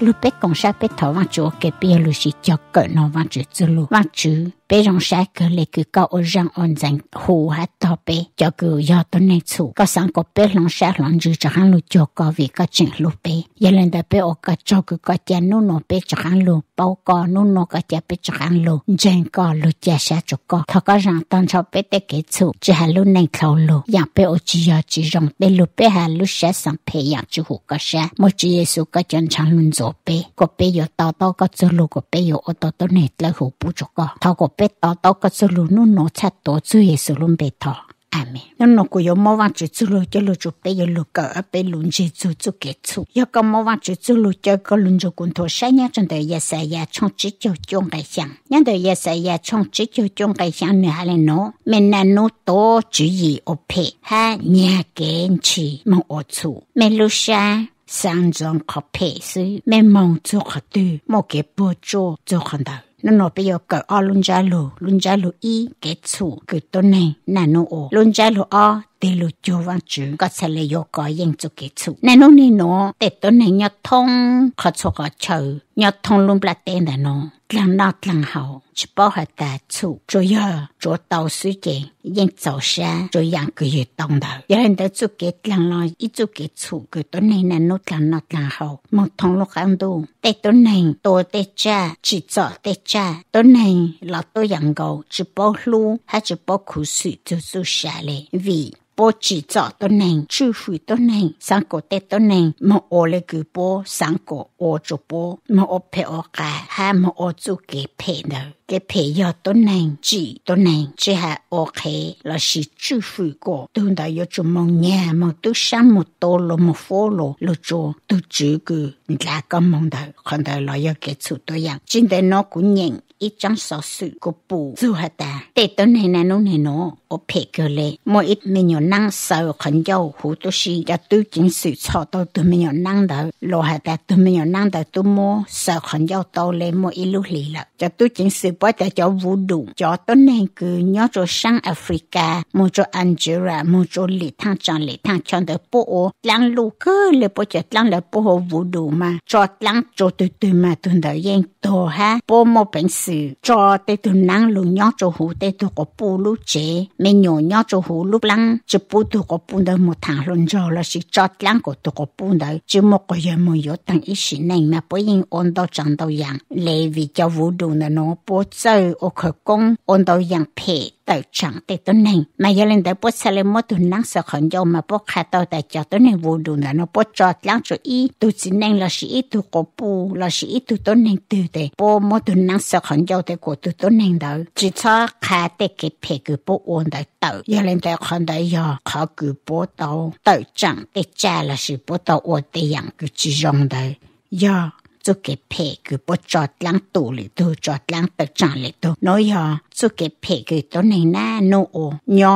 lúc bé còn sao bé thọ vang chỗ cái bia lúc chỉ cho cỡ nó vang chữ chữ lu. Vang chữ bé rong sa cơ lệ cứ cao ở răng ổn dành hù hát to bé cho cứ do tôi này chủ. Có sáng có bé rong sa lòng dư cho hắn lu cho có vì có chuyện lu bé giờ lên đó bé ở cái cho cứ có cha nô nô bé cho hắn lu bao có nô nô có cha bé cho hắn lu dành có lu cha sa cho có thọ có răng tan cho bé té kế chủ chỉ hà lu này khâu lu ya bé ở chỉ giờ chỉ rong bé lu bé hà lu sa sang bé ya chữ hù có sa một chữ Giêsu có chân chẳng luôn rồi bé có bé giờ tao tao có chữ lu có bé giờ ở tao tao này là hù bu cho có thọ có bé tao tao có chữ lu nu nó chặt tổ chữ số luôn bé thọ Amen. Nhưng nó cũng có mô vang chú chữ lu cho lu chụp bé giờ lu cỡ bé luôn chỉ chú chú kết chú Giờ có mô vang chú chú lu cho có luôn chú quân thổ sai nhá trong đời giờ sai ya trong chỉ cho chung cái sang. Nhưng đời giờ sai ya trong chỉ cho chung cái sang nữa hay là nó. Mình là nó tổ chú gì ở pe ha nhà kiến chỉ mong ở chú Mình lúa sa sang trong cà phê, sư. Mình mong chú khó tư một cái bộ chú chú khó đời nó nó bây giờ cỡ o luôn ra lù luôn ra lù y, cái chủ cái cái ตัว này là nó ô luôn ra lù o tê lu chu văn chữ có sẽ là yêu có yên cho kết thúc nên nó nên nó để tuần này nhớ thông khó cho khó chờ nhớ thông luôn là tên là nó lăng nào lăng hậu chỉ bảo hệ ta chu rồi giờ rồi tàu suy chế yên tàu xa rồi yang cứ yên tông đầu giờ anh đã chu kết lăng lo ít chu kết chu cứ tuần này là nó lăng nào lăng hậu một thông lúc ăn đủ để tuần này tôi để cha chỉ cho để cha tuần này là tôi yang gấu chỉ bảo lu hay chỉ bảo khu sự chu chu xa lê vì bố chỉ cho tôi nền, chư phu tôi nền, sang cổ tết tôi nền, mà ô lê cứ bố sang cổ ô cho bố mà ô phê ô cả ha mà ô chú cái phê nữa cái phải giờ tôi nên chỉ tôi nên chỉ ha ok là chỉ chư phu cổ. Tôi đã có cho mong nhà mà tôi sáng một tô lô, một phố lô lô cho tôi chỉ cứ là cái mong đó còn đó là có cái chỗ tôi yang chính nó cũng nhận ít trong số sự của bù dù hả ta. Để tôi này nè nó này nó ở phải cơ lệ mỗi ít mình nhiều năng sợ khẩn dâu hủ tôi si. Đã tôi chính sự cho tôi tôi mình nhiều năng đó lo hả ta tôi mình nhiều năng đó tôi mua sợ khẩn dâu tôi lên mỗi ít lúc lì là cho tôi chính sự bỏ ta cho vũ đủ. Cho tôi nên cứ nhớ cho sang Africa một cho Angola một cho lì thang chọn lì thang chọn được bộ ô lăng lù cơ lì bộ cho lăng là bộ hồ vũ đủ mà. Cho lăng cho tôi tôi mà tôi đã yên tổ ha. Bộ một bệnh sự cho tôi tôi năng lù nhớ cho hủ tôi tôi có bộ lúc chế. Mình nhỏ nhớ cho hủ lúc lăng. Chỉ bộ tôi có bộ đó một thằng luôn rồi là chỉ cho lăng của tôi có bộ đó chỉ một cái gì mà yếu tăng ít sự này mà bộ yên ôn đó chẳng đâu yang lệ vì cho vũ đủ là nó bộ chơi ở khởi công, ôn đó yang phê tới chẳng để tôi này. Mà giờ lên tới bộ xe lên một năng sợ khẩn dâu mà bộ khát tao tại cho tôi này vô đủ là nó bộ cho lăng cho ý tôi chỉ nên là chỉ ít tôi có bù là chỉ ít tôi tôi nên từ để bộ một tuần năng sợ khẩn dâu để của tôi tôi nên đó chỉ cho khát để cái phê cái bộ ổn đấy tới giờ lên tới khẩn đấy giờ khó cứ bộ tàu. Tới chẳng để cha là chỉ bộ tàu ổn để 养 cái chỉ rong đấy giờ zu ke pe ku po chot lang tu li tu chot lang ta chan li tu no yo zu ke pe ku to nei na no o nyo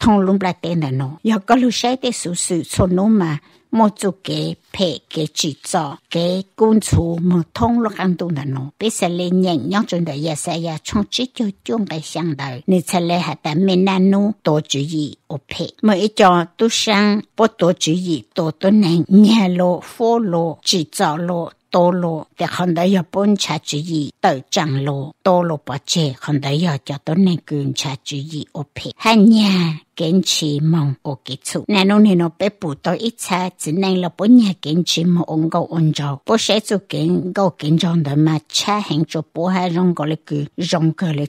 thong lum la te na no yo ko lu sai te su su so no ma mo zu ke pe ke chi cho ke kun chu mo thong lo kan tu na no pe se le nyen nyo chun da ya sa ya chong chi chu chung ba xiang da ni che le ha ta me na no to ju yi o pe mo e cho tu sang po to ju yi to to nei nye lo fo lo chi cho lo tô lô để không đấy giờ bốn cha chữ gì tự chẳng lô tô lô bỏ chê không đấy giờ cho tôi nên cường cha chữ gì ở phê hai nhà kiến chỉ mong ô kỹ chủ. Nà nông bé bù ít xa, chỉ nên là bố nhà kiến chỉ mong ông gâu ông dâu. Bố sẽ chủ kiến gâu đó mà cha hẹn cho bố hai rong gó lê cử, rong gó lê.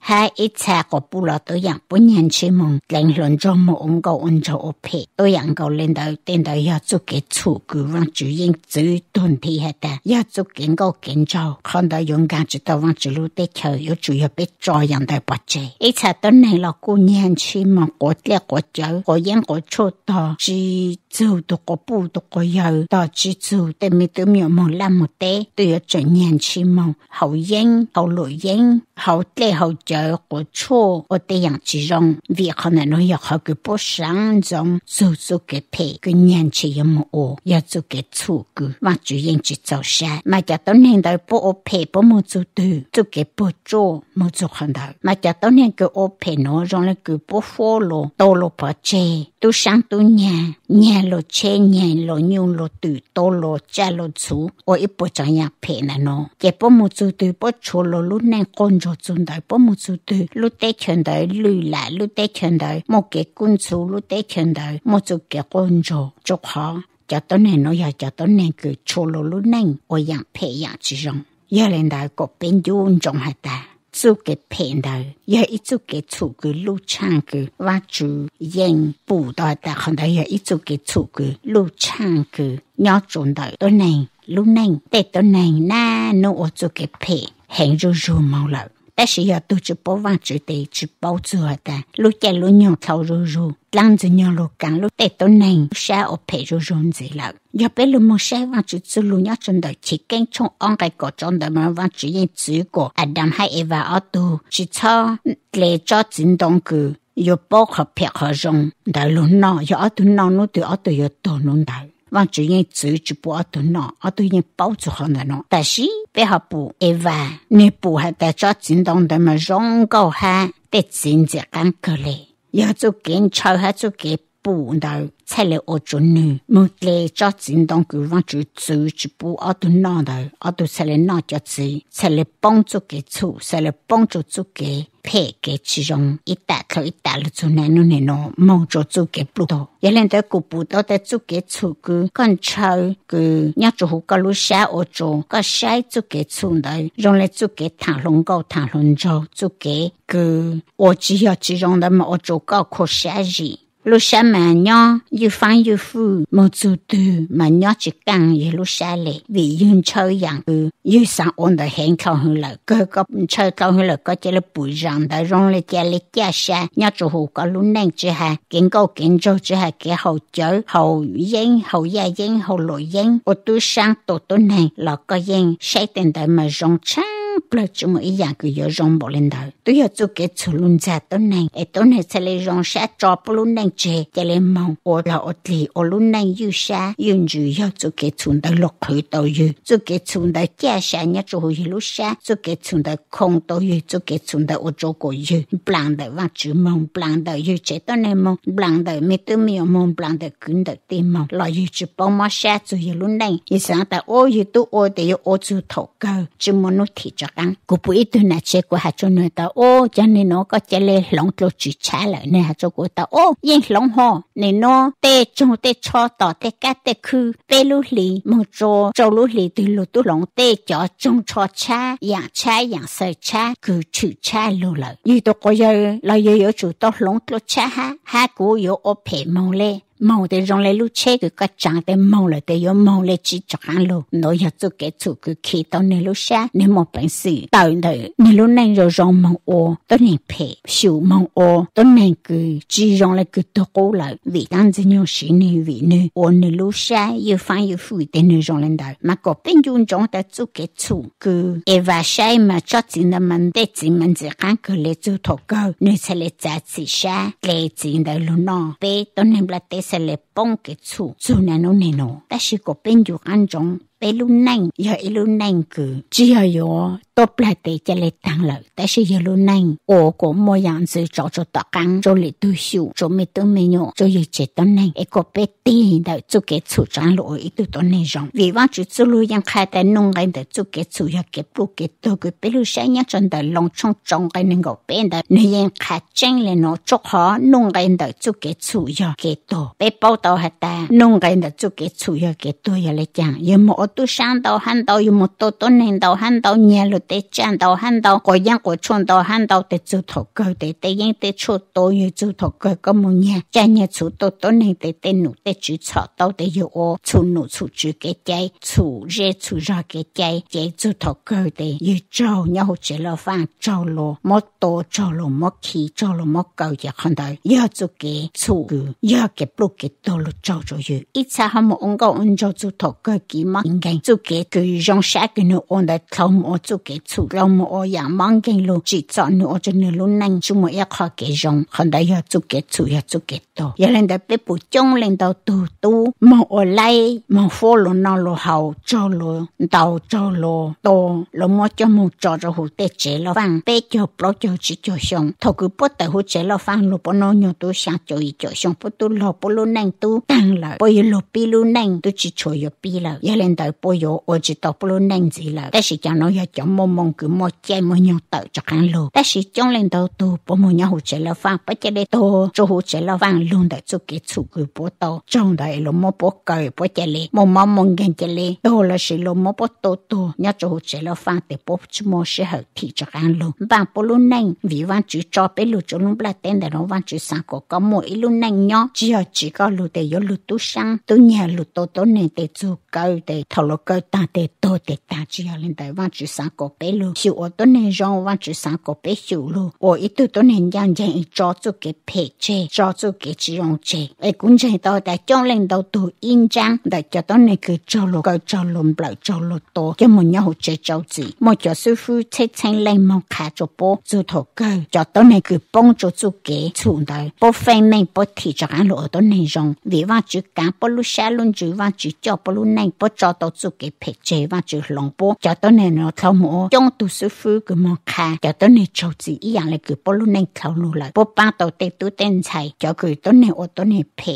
Hai ít xa có bố là tôi dạng bố nhà chỉ mong, lên lần cho mong ông gâu ông dâu ô phê. Tôi dạng gâu lên đầu tên đầu ya chủ kế chủ cử chủ yên chủ tuần thị hệ ta. Ya chủ kiến gâu kiến dâu, không đó dũng cảm chỉ tao vang chủ lưu tế chờ, yếu chủ yếu biết cho dạng đại bạch chế. Ít xa tôi này là cô nhà chỉ mong có lẽ có cháu có yên có chỗ đó chỉ dù được có bù được có yêu đó chỉ dù để mi tự miệng mong làm một tế tôi ở chỗ nhà chi mong hậu yên hậu lội yên hậu lẽ hậu cháu có chỗ ở đây yang chỉ rong vì khả năng nó yêu họ cái bố sáng rong dù dù cái phê cái nhà chi yêu một ô yêu dù cái chủ cứ mà chủ yên chỉ 走下 mà cho tôi nên đời bố ô phê bố một chủ tư chủ cái bố chỗ một chủ khẩn đời mà cho tôi nên cái ô phê nó rong là cái bố phô lộ lô, tô lô bỏ chê. Tu sáng tu nhà nhà lô chê, nhà lô nhung lô tử, tô lô cha lô chú. Ô ít bộ chẳng nhạc phê nè nó. Kể bộ một chú tử bộ chú lô lúc nè, con cho chung đời bộ một chú tử lúc tế chân đời lùi lại lúc tế chân đời một cái quân chú lúc tế chân đời một chú cái con cho chúc họ cho tôi này nó giờ cho tôi này cứ chú lô lúc nè ô yang phê yang chỉ rong giờ lên đời có bên dung trong hạt ta? Chú cái phèn đầu giờ ít chú cái chủ cái lưu trang cái và chú yên bù đào ta không thấy giờ ít chú cái chủ cái lưu trang cái nhỏ trốn đầu tôi này lúc này để tôi này na nó ở chú cái phèn hẹn rồi rồi mau lợi 但是要都是不忘记的去保住的，路家路娘头肉肉，浪子娘路干路得到能晒我陪着容子了。要被路么晒忘记走路娘真的去跟从安个各种的么忘记也走过，阿当还一万二多，是操来找震动个。要包和撇和容，但路闹要阿多闹路对阿多要多弄到。 往这边走，就不好多弄，都多人包住好了弄。但是，为何不一万？你不还得找京东的么上高喊，得直接干过来，要做跟炒，要做给。补到。才来我做女，冇来找震动佢往住走一步，我都拿到，我都才来拿脚子，才来帮助给处，才来帮助做给配给其中一大头一大了做难弄难弄，冇做做给不到，一连在个不到的做给处个，干臭个，伢做好个路下我做，个晒做给处的，用来做给谈龙高谈龙做，做给个我只要只用的嘛，我做高可晒日。 Lúc sáng mà nhỏ như phán như phu một chủ từ mà nhỏ chỉ càng như lúc sáng lệ vì yun chơi yang ừ như sáng ổn đời hẹn khâu hơn là cơ có chơi khâu hơn là có chỉ là bụi răng đời rong lên gia lệ gia sa nhỏ chủ hù có lúc neng chứ ha kiến câu kiến châu chứ ha cái hậu chớ hậu yên hậu gia yên hậu lộ yên ô tu sáng tổ tổ này là có yên sẽ tên đời mà rong chăng bla chung ý dạng cứ nhớ rong bỏ lên đời tôi nhớ chú cái chú luôn ra tôi này ấy tôi này sẽ lấy rong sa cho bố luôn này chè để lấy mong ô là ô lì ô luôn này yu xa, yun ju nhớ chú cái chú đã lộc khởi đầu yu chú cái chú đã gia sa nhớ chú hồi lúc xa, chú cái chú đã không đầu yu chú cái chú đã ô chỗ cổ yu blang đời vang chú mong blang đời yu chế tôi này mong blang đời mi tôi mi mong blang đời cứng đời tim mong là yu chú bông mà sa chú yu luôn này ý sáng ta ô yu tu ô để yu ô chú thổ cơ chú muốn nó thị cho căng cô bụi tu nà chế của hạt cho người ta ô, cho nên nó có chế lê lòng lót chữ cha lại nè hạt cho của ta ô, yên lòng ho nên nó, tê trong tê cho tỏ tê cá, tê khư, tê lú lì mong cho cho lú lì từ lú tu lòng tê cho trong cho cha yàng cha yàng sợi cha cứ chữ cha lú lợi như tôi có giờ là giờ giờ chủ tao lòng cho cha ha ha cụ yếu ô, phê mong lê mong để rong lấy lúc chế cái cái chẳng để mong là để yo mong lấy chỉ cho hắn luôn. Nói giờ tôi cái chủ cái khi tao nên lúc xa nên một bệnh sự tao đời nên lúc này rồi rong mong ô tôi nên phê siêu mong ô tôi nên cứ chỉ rong lấy cứ tôi cố lại. Vì đang chỉ nhau sĩ này vì này ô nên lúc xa yêu phán yêu phụ để nên rong lên đời, mà có bên dung trong đã chủ cái chủ cứ Eva sai mà cho chỉ là mình để chỉ mình chỉ hắn cứ lấy chủ thổ cơ. Nên sẽ lấy giá chỉ xa lấy chỉ đời lúc nó bé tôi nên là để se le pong ke tsu, tsu nano neno. Tashi ko penju kanchong, tế lu nành giờ ý lu nành cứ chia yo tốt là để cho lệ tăng lợi. Tại sự giờ lu nành, ổ của mô dạng sự chỗ chỗ tọa căng chỗ lệ tu siêu chỗ mê tu mê nhộ chỗ giờ chế tông nành. Ấy có bé tì, đợi chỗ kế chủ trang lộ ý tu tông nành rộng. Vì vậy chú chú lu yang khai tại nông ngay đợi chỗ kế chủ nhà cái bu cái tu cái bé lu sáng nhắc chân đợi lòng trong trong cái nâng gọc bé đợi. Nơi yang khai chân lên nó chỗ khó nông ngay đợi chỗ kế chủ nhà cái tu bé bao tàu hạt ta nông ngay đợi chỗ kế chủ nhà cái tu giờ lệ chẳng ya mô tu sang đầu han đầu yu một tô tô nên đầu han đầu nhà lu để chan đầu han đầu có yang có chôn đầu han đầu để chú thọ cơ để để yang để chú tô yu chú thọ cơ có một nhà cha nhà chú tô tô nên để để nụ để chú chọ đầu để yu ô chú nụ chú chú cái trái chú rê chú ra cái trái trái chú thọ cơ để yu trâu nhau chỉ là phang trâu lo một tô trâu lo một khí trâu lo một cầu giờ han đầu yu chú cái chú yu cái bút cái tô lo trâu rồi yu. Ít xa ham một ông câu ông trâu chú thọ cơ kỹ mà mong gen chú ge cứ rong sát cái nó ôn đại thâu mỏ chú kế chú lâu mỏ ya mong gen lu chỉ cho nó o nó lu nang chu mo ya kha ge jong han da ya zu ge chú ya zu ge to. Ya len da pe pu chong len da tu tu mo o lai mo fo lo na lo hao cho lo dao cho lo to. Lo mo cho mo cho cho hu te che lo fang, pe cho pro cho chi cho xong thầu cứ bớt tại hủ chế lo vang lo bó nó nhau tu sang cho ý cho xong bớt tu lo bó lu nang tu tăng lại bó lo pi lu nang tu chỉ cho yo pi là ya lên đại bố yếu ở chỉ tao bố lu nang gì là tại sĩ cho nó ya cho mong mong cứ mò chạy mò nhau tự cho khăn lô tại sĩ trong lên đầu tu bố mò nhau hủ chế lo phang bất chế để tu cho hủ chế lo vang luôn đại cho cái chủ cứ bó tao trong đại lô mò bố cởi bố chế li mò mò mong gần chế li tu là sĩ lô mò bố tu tu nhá cho hủ chế lo phang để bố chú mò sẽ hợp thị cho khăn lô vang bố lu nâng vì văn chỉ cho bé lô cho lu bla tên để nó vang chỉ sang có có mỗi lu nâng nhó chỉ ở chỉ có lô để yếu lô tu sang tu nhà lô to to nên để chú câu để thầu lo cơ ta tê tô tê ta chỉ ở lên để văn chỉ sang cổ bế lù chịu ô tô nên rong văn vang chỉ cổ bế bé lù ô ở tư tô to nên yang yang cho chú cái phê chê cho chú cái chỉ rong chê ai cũng chê to để trong lên đầu tù in trang để cho tô nên cứ cho lu cơ cho lu bla cho lu tô cho một nhau chê cho gì một cho sư phụ chê thành lên một khá cho bố chú thầu cơ cho tô nên cứ bông cho chú cái chủ đời bố phê mê bố thị cho ăn lộ tô nên rong vì văn chỉ cá bố lù xa luôn chỉ văn chỉ cho bố lù nên bố cho tô chu cái phê chế và chỉ lòng bố cho tôi nên nó thâu trong tu sư phụ cứ một khá cho tôi nên cho gì ý là cứ bố nên thâu lu lại bố ba đầu tê tu tên chạy cho cứ tôi nên ô to nên phê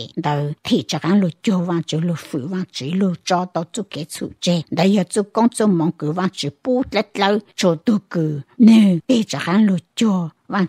thì cho ăn lộ cho và chỉ lu phụ vang chỉ cho to cái chủ chế đời công chu mong cứ vang chỉ bút lết lâu cho tôi cứ nè để cho ăn lộ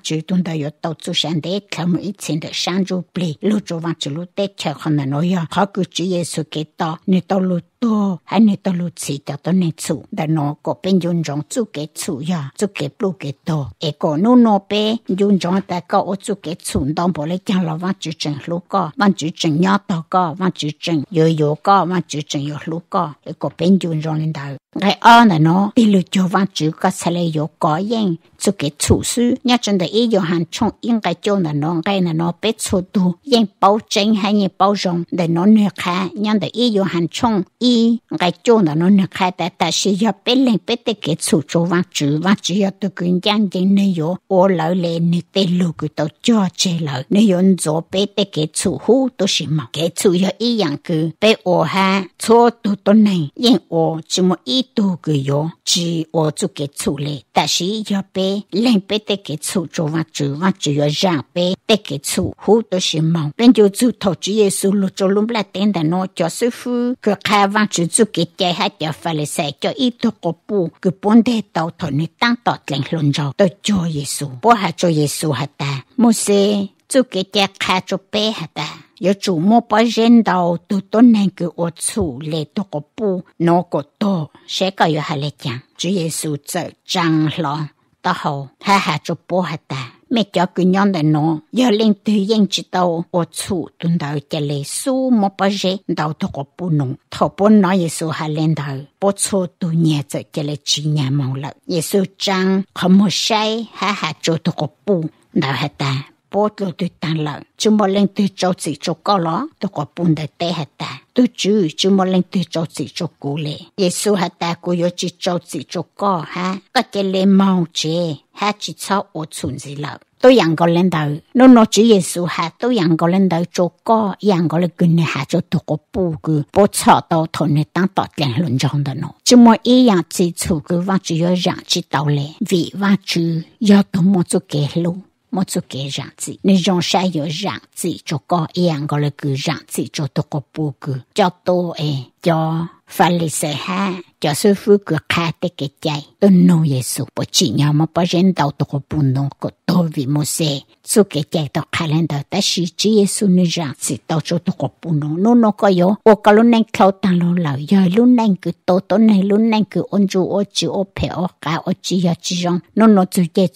主东的有到祖先的，他们以前的山猪皮，路主望主路的吃可能我要，好个主耶稣给到，你到路多，还你到路吃掉到你厝，但我个边用种做给厝呀，做给路给多，一个努努呗，用种大个我做给厝，当不来讲了望主正路个，望主正要到个，望主正有有个，望主正有路个，一个边用种领导。 Cái ở nè nó, đi lựa cho văn chữ cái xe lê yếu có yên cho cái chủ sư. Nhà chân để ý yếu hàng trong yên cái cho nè nó, cái nè nó biết chủ tu. Yên bảo chứng hay yên bảo rộng, để nó nửa khá. Nhà để ý yếu hàng trong ý cái cho nè nó nửa khá. Tại tại sự yếu biết lên biết để cái chủ cho văn chữ. Văn chữ yếu tôi cứ nhắn đến nơi yếu ô lợi lệ nè tê lù cứ tao cho chế lợi. Nơi yếu chỗ biết để cái chủ hú, tôi sẽ mà cái chủ yếu ý dạng cứ biết ô ha chỗ tu tôi này. Yên ô chỉ một ý tu cái yo chỉ ở chỗ cái chỗ lệ,但是要被两被的个chỗ做完做完就要让被的个chỗ hú都是忙，便就做投资耶稣路做路不来等的喏，叫师傅个开完就做个家还掉发了噻，叫一头个布个本地到头你当到零轮着都做耶稣，不还做耶稣还的，莫是做个家开做背还的。 有主莫把人道都都能够我处理多个不那个多，谁个有还来讲？主耶稣在长了，到后还还做不还的。mẹ cho cứ nhon đại nó giờ lên từ yên chỉ tàu ở chủ tuần đầu cho lệ su một bao giờ đầu tôi có bu nung thọ bu nói Giêsu hà lên đầu bu chủ tu nhẹ cho cho lệ chỉ nhà mong lợi Giêsu trang không một sai hà hà cho tôi có bu đầu hà ta bố lo tôi tàn lợn chú mô lên tôi châu chỉ cho có lo tôi có bùn đại tế hạt ta. Tôi chú chú mô lên tôi châu chỉ cho cú lệ. Giêsu hạt ta, cô yô chỉ châu chỉ cho có, ha? Có cái lê mau chế ha? Chỉ cho ổ chùn gì lợn. Tôi yang có lên đầu. Nó nó chỉ Giêsu hạt tôi yang có lên đầu cho có yang có lên gần kinh hạt cho tôi có bù cứ bố cho tàu thôi nên tăng tọt lên luận trong đó nó Chú mô ý yang chỉ chú cứ vang chú yô rằng chỉ tàu lệ. Vì vang chú yô tôi mô chú kê luôn một số cái rằng gì nên trong sai 有 rằng gì cho có yên gọi là cứ rằng gì cho tôi có bù cứ cho tôi ấy cho phải lì sẽ ha cho sư phụ cứ khá tế cái chạy tôi nói Giêsu bởi chỉ nhau mà bởi 人道 tôi có bù nông có tôi vì một xe số chạy tôi khá lên đó ta sĩ chỉ Giêsu nên rằng gì tao cho tôi bù nô. Nó nó có yếu ô có lúc này khâu tăng lâu lâu giờ lúc này cứ tô tô này lúc này cứ ôn chủ ô chỉ ô phê ô cả ô chỉ ya chỉ rong.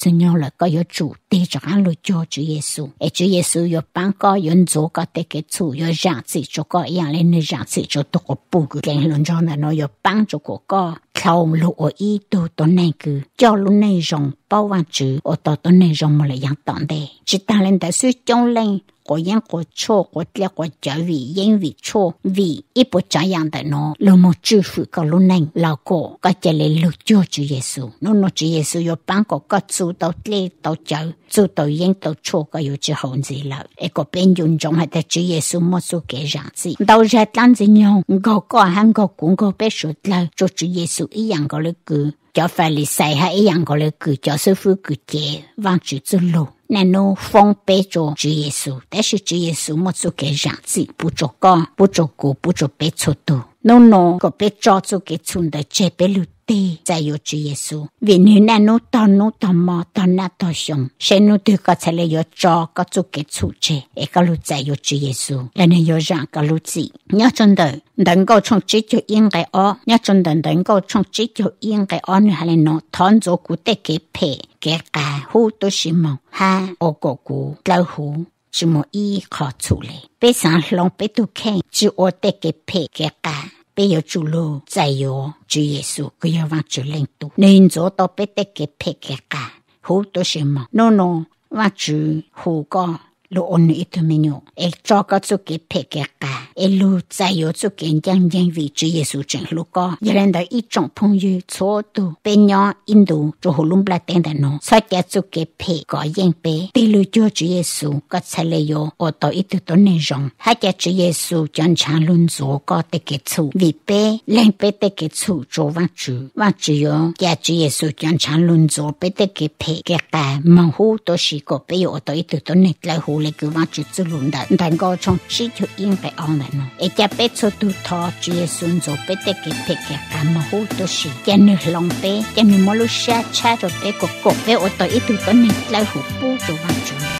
Nhau là có yếu chú, tế cho hắn lo cho chủ Giêsu chú chủ Giêsu yếu bán có yếu chủ có tế cái chủ yếu rằng gì có yên lên nên rằng gì cho tôi bù cứ cái lần cho là nó yếu bán cho của có khâu lụ ở ý tu tổ này cứ cho lúc này rong bao văn chữ ở tổ tổ này rong mà lại yang tọn đề chỉ ta lên tại suy trong lên 果因果错 có yang có cho có tia có trở vì yang vì cho vì ít bộ trái yang tại nó lo một chữ phụ có lo nành là có cái chỉ là lo cho chữ Giêsu nó nó chữ Giêsu yo bán có có chú tàu tia tàu trở chú tàu yang tàu cho có yo chữ hồn gì là e có bên dùng trong hai chữ Giêsu một số cái dạng gì đầu ra tan gì nhau gò có hàng gò cũng gò bé số là cho chữ Giêsu ý yang có lực cứ cho phải lý sai hay yang có lực cứ cho sư phụ cứ chế vang chữ chân lộ 那侬奉背着主耶稣，但是主耶稣没做嘅樣子，不做講，不做过，不做背錯度，侬侬個被抓住嘅村的这边路。地在有主耶稣，vì nếu na nô to nô to mò to na to xong, sẽ nô từ có thể là yo cho có chủ cái chủ chế, e có lúc在有主耶稣，là nên yo rằng có lúc gì, nhớ chân đời, đừng có trong chỉ cho yên cái ó, nhớ chân đời đừng có trong chỉ cho yên cái ó nữa hay là nó thon chỗ của tê cái phe, cái cả hú tôi xí mong, ha, ô cổ cú, lâu hú, chỉ một y khó chủ lệ, bây sáng lòng bây tu khen, chỉ ô tê cái phe cái cả, 不要走路，再有，追耶稣不要忘记领读。能做到别得给评干，好多什么？诺诺，我追好过。Lo on ít mình El choka cho ke peke ka. El cái cả, e lu tại yếu chỗ cái nhân nhân vị trí Giêsu chân lu có, giờ lên đó ít yu tso tu, bên nhỏ Indo chỗ hồ lung bla tên đàn nó, sa cái chỗ cái phê có nhân bê, tì lu cho Chúa Giêsu ka tsa le yo ở to ít to ne jong. Ha hai chi Chúa Giêsu chan lun zo chỗ te ke tsu. Vi pe bê pe te ke tsu chỗ chỗ vang chủ, vang chủ yếu, cái Chúa Giêsu chân chàng luôn chỗ bê tê cái phê cái cả, mong hú đó sĩ có bê ở đó ít tu tôn này lại le cứ vào chữ chữ luôn đã. Đang có chong chỉ cho yên cái ông này nó ấy cha bé cho tu thọ chia xuân rồi bé tê cái bé cái cảm mà hú tôi sĩ. Cha nữ lòng bé, cha nữ mua lúc xa, cha rồi bé có cổ bé ở tới ít tu có này. Lại hú bu rồi vào chữ.